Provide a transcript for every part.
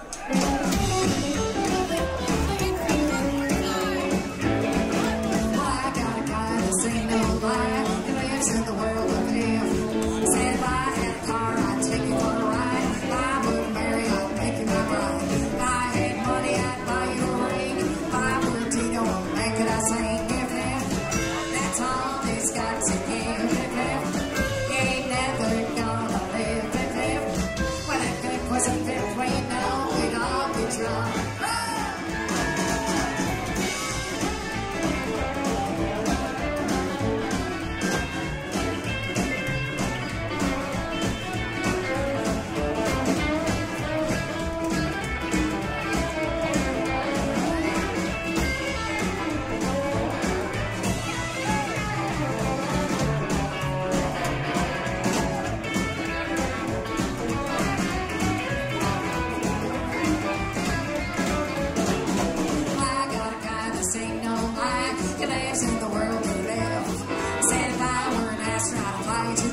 I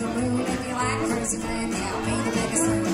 the moon if like cruising, yeah, be the biggest